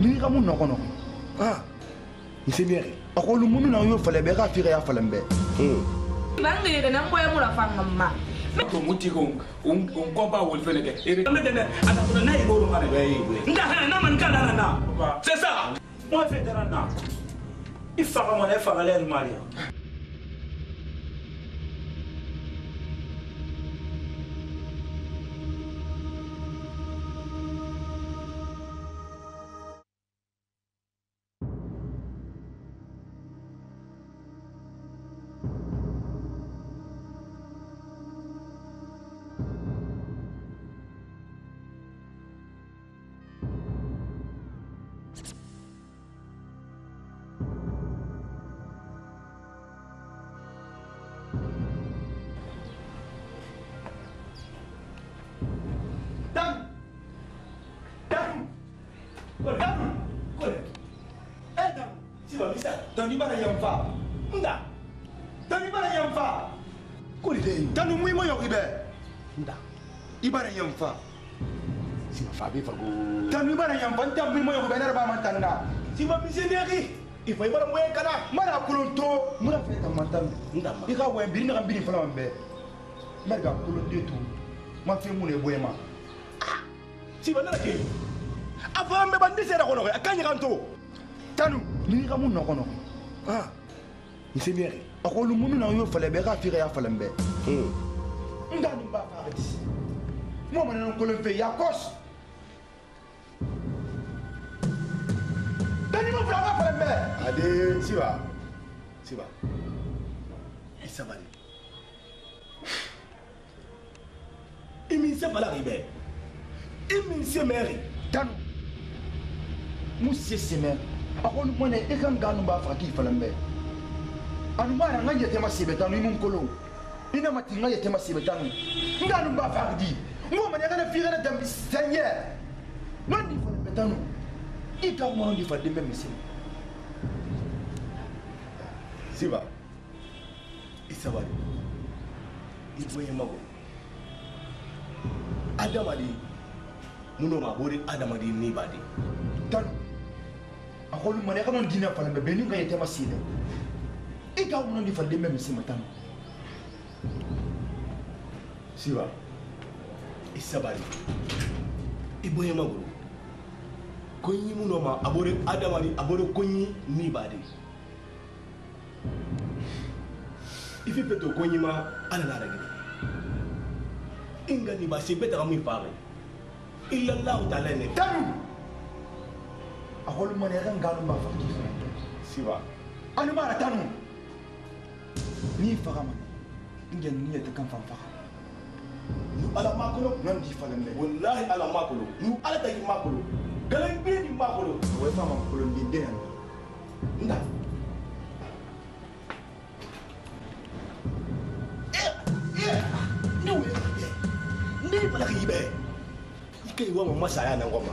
lingi ka mu nɔgɔnɔgɔ nsenere ah, akolu munu na yo fɛlɛ bɛ ka fira ya hmm. fɛlɛ bɛ bangere na mboya mula fanga mma mutiko unkomba wolfeleke ndene atakuna na igoro mare ndahana na man kala na c'est ça moi c'est dara na ifaka mona ifaka lel maria tandi bara yamfa nda tandi bara yamfa kuli dai tandi mui mo yoki be nda ibara yamfa sima fa be fago tandi bara yamfa nda mui mo yoki be na ba man tanda sima biseneri ifa ibara mo kana mara kulonto mura fe ta mantan nda ma ika wen biri na biri fala mbe mari ka kulonto tu ma fe mu ne boyema ah! sima na ke afa mbe bandisera kono ka kanyi kanto tanu ni ka mun nokono nsemiyɛri ah, akolumunu na yo fala bɛɛ k'a fira y'a falan bɛɛ n da dun b'a fari disi mo mana nkolon fɛ ya kɔsi dani ma fila ka falan bɛɛ ade siba siba i sabali i min se balari bɛɛ i min se mɛri danu mu se semɛri akoni kumana e ka nga nu b'a faga k'i fana bɛɛ anumayara n ka yɛtɛma sebɛ tanu i mun kolon i na ma ti n ka yɛtɛma sebɛ tanu n ka nu b'a faga di n ko mani kana f'i kana danbi sɛnyɛ n ka ni fana bɛ tanu i ka mɔnɔ ni faden bɛ misiri siba i sabali i bonyamago adamaden mun dɔ ma a b'o de adamaden ni b'a de tanu akolu mane kana dina fala mbe beni ngaye tema sile ita e umuna ndi fadde meme sima tano siba isabari e iboye e maguru konyi munoma abore adamari abore konyi ni bade ifi peto konyi ma ala na rage inga ni ba se beta kamu ifare illa allah ta'ala ne tanu ahol mane ran gano ba fakki siba an mara tanu ni faga mane ingen ni ta kan fan faga nu ala makolo nan di falan wallahi ala makolo nu ala ta makolo galan bi di makolo wai fa makolo bi nda eh, eh. Eh, Ni wala ki be. iwa mo masaya na ngoma.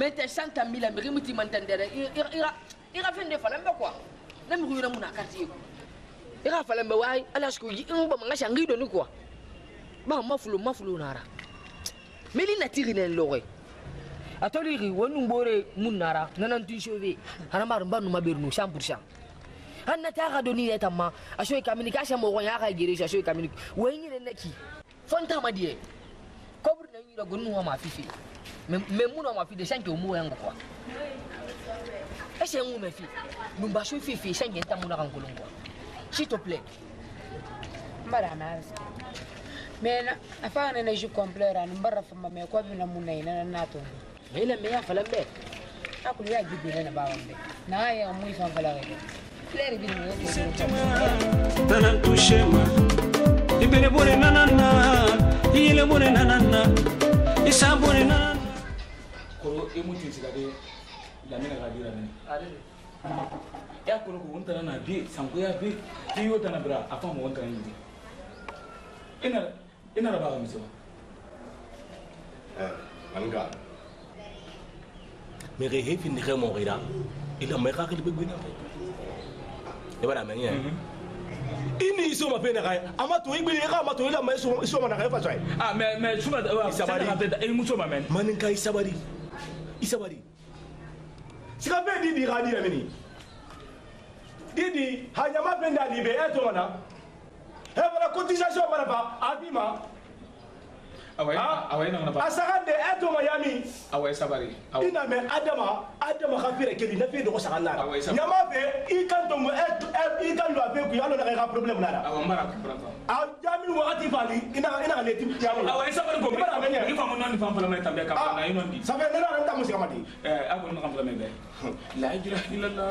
mete santa mila miri muti mantandere ira ira fende falambe kwa na mi kuyira muna kati ko ira falambe wai ala sku yi in ba manga shangi do ni kwa ba mafulu mafulu nara meli na tiri ne lowe atoli ri wonu mbore mun nara nanan tin shobe hana mar ban ma bernu 100% an na ta ga doni ne tamma a shoyi communication mo ya ka gire shi a shoyi communication wani ne naki fon ta ma die kobur na yi da gunnu ma fifi me mu na mafi de shanke mu yango kwa ese ngu mefi numba shu fi fi shanke nta mu na kan kolongo s'il te plaît mbara mas mais na afa na na ju complera ni mbara fa me kwa bi na mu ah, na ina na to mais la me ya fa la be akuli ya gibi na ba wambe na ya mu fa fa la ke claire bi ni yo tana tushema ibere bore nanana ile bore nanana isa bore nanana e mu tin sigade lamina ka dira mene e kono ko on tana na be sankoya be te yo tana bra afa mo on tana yidi ina ina raba mi so eh manga me re he fin re mo rira ila me ka kile be gwina pe e bara menya ini iso mape na kaya ama to igbili ka ama to ila ma iso iso ah, ma na kaya fa so ai ah me me suma sabari e mu so ma men manin kai sabari isabari sikape di di hadi lamini di di hajama pe nda di be e to mana e bara cotisation mana pa abima a saga de e to ma yami awai ah ah sabari ina me adama adama ka fere keli na fe do saga na nyama be i kan to mo e i kan do ape ku yalo na ka problem na la awai mara ku prata ni wagati fali ina ina ka leti tiamo awa isa ko ko ba menya ni famu non famu lamai tambe ka na ino ndi sabe ne ra ta musika madi eh ako ni famu lamai be la ila ila la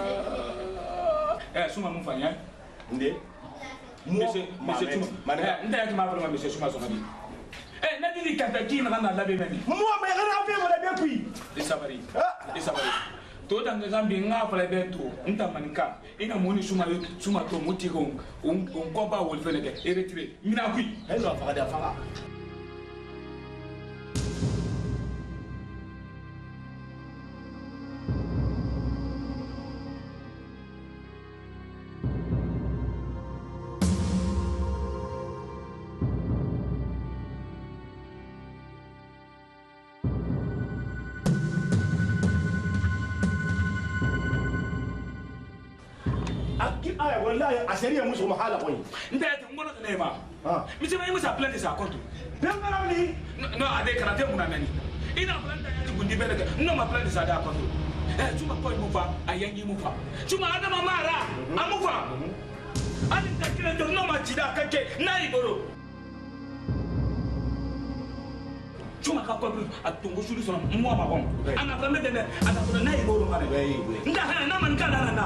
eh suma mun fanya nde monsieur monsieur tuma nda eh, ya tuma problème monsieur suma so madi eh na di ka ta ki na na labe meni mo me ra fe mo labe kui de sabari ah de sabari toyota nto nzambe nga fala be to ntamanika ina moni suma suma to mutiko onkompa wolfeneke eretire mina kui ezo afakadi afaka wallahi wallahi a shari'a musu mahala koyi nda ya tun gono ne ma mi ce mai musa plan sa kontu dan garau ni no a dai karate mun nan ina plan da ya tun gundi bele no ma plan sa da kontu eh tuma koi mu fa ayan yi mu fa tuma adama mara mhm. amu fa mhm. ani ta kiran da no ma jida kake na iboro cuma ka kɔpi a tongo sulu sɔnna mɔ ma kɔn a na fɛn bɛ dɛmɛ a na fɔra n'a ye bɔ o ma dɛ n ta hɛrɛ n'a ma nin k'a la na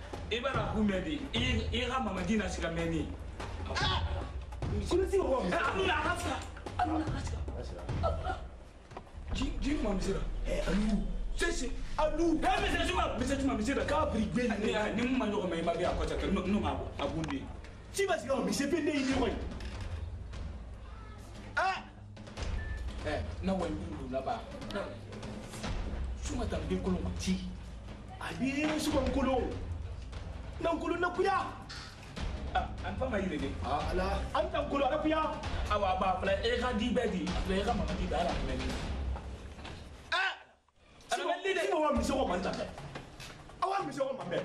i bɛna kun bɛ di i ka mamadi na siga mɛ ni ji mamusira alu sese alu mese tuma mese tuma misira k'a biri gbɛni ni mun ma ɲɔgɔn mɛ i ma bɛ a kɔta kɛ n'o ma a bun de ti ba sigi ma mise pe ne ye ne kɔni na wa min don laban sumata n bɛ kolon ma ti a bɛ sumata n kolon nankulu na kuya ah, an fama yi ne ah, ala an tankulu ala kuya awa ba fila e ka di bɛɛ di fila e ka mama di bɛɛ ala fɛnɛ eh! ni alamɛlide sinɔ wa misi ko man ta bɛɛ awa misi ko man bɛɛ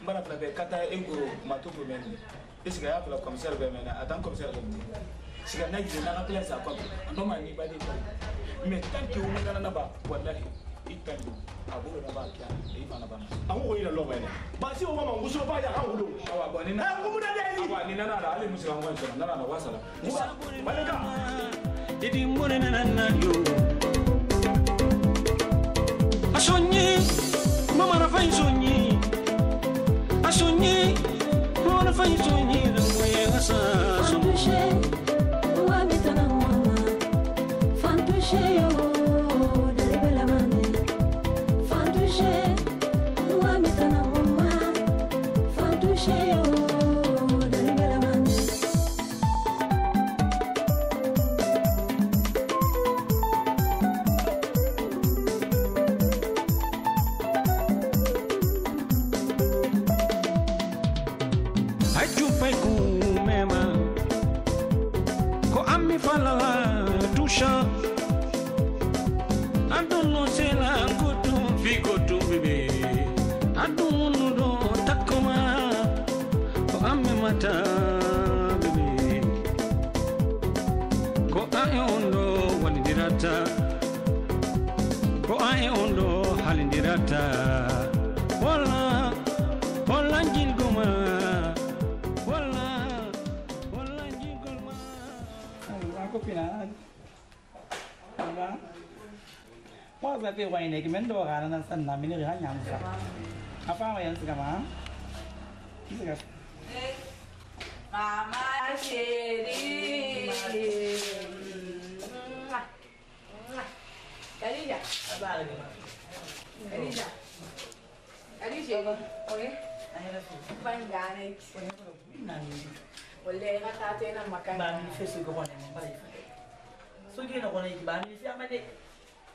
n bala fila bɛɛ ka taa e goro mato ko mɛ ni est ce que a y'a fila commissaire bɛɛ mɛ na a t'an commissaire bɛɛ mɛ siga n'a jigin n'a ka place à kɔfɛ a n'o ma n'i ba de ta mais tant que o nana na ba walahi itanyo abo na ba kya e mana bana ango ko ila lo wele basi o mama ngusu ba ya ango do awa ba ni na ko mu na de ni awa ni na na ale musu ango so na na na wasala baleka didi mbone na na na yo asonyi mama na fa insonyi asonyi mama na fa insonyi na moya sa kusha Adulu sila kutu figo tu bibi Adulu do takuma Ko ame mata bibi Ko ae ondo walindirata Ko ae ondo halindirata Wala, wala njilguma Wala, wala njilguma aku pinaan. kwanza pe waine kimendokana nasana mine rihanyamusa afama yansika mama nsika mama sheri Khadija Khadija ya? Khadija ya? okay bangane wallahi ka ta tena makana ba mi fesu ko ne ba so ke na ko ne ba mi fi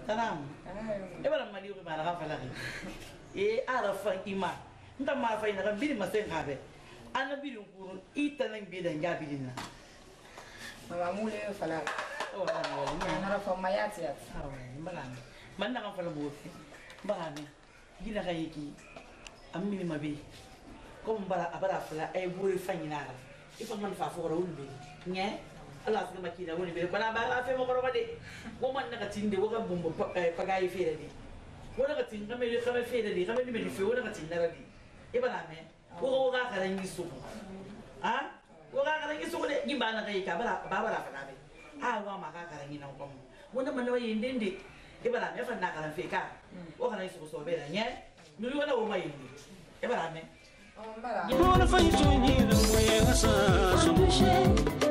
tanam e bala mali ko bala ka fala e ara fa ima nta ma fa ina ka biri ma sen kabe ana biri kurun ita nan bi da ja biri na mama mule fala o na na na fa ma ya ti ya ah, bala man na ka fala bo fi bala ne gila ka yiki ammi ma be ko mbara abara fala e bo fa ina ara i fa man fa fɔgɔra wolu be ŋɛ ala sigi ma kila woni bele kona ba afe mo koroba de wo man na katin de wo ka bombo paga ye fere de wo na katin kame ye kame fere de kame ni me fe wo na katin nara de e bala me wo wo ka kala ngi suku ha wo ka kala ngi suku de ngi bana ka yika bala ba bala fa na be a wa ma ka kala ngi na ko mo wo na man na ye ndende e bala me fa na kala fe ka wo kala ngi suku so be la ɲɛ mi wo na wo ma ye e bala me 你不能分手，你认为我傻？